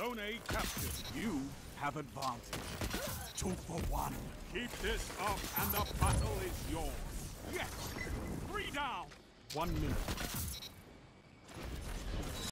Zone A captured. You have advantage. Two for one. Keep this up and the battle is yours. Yes! Three down! One minute.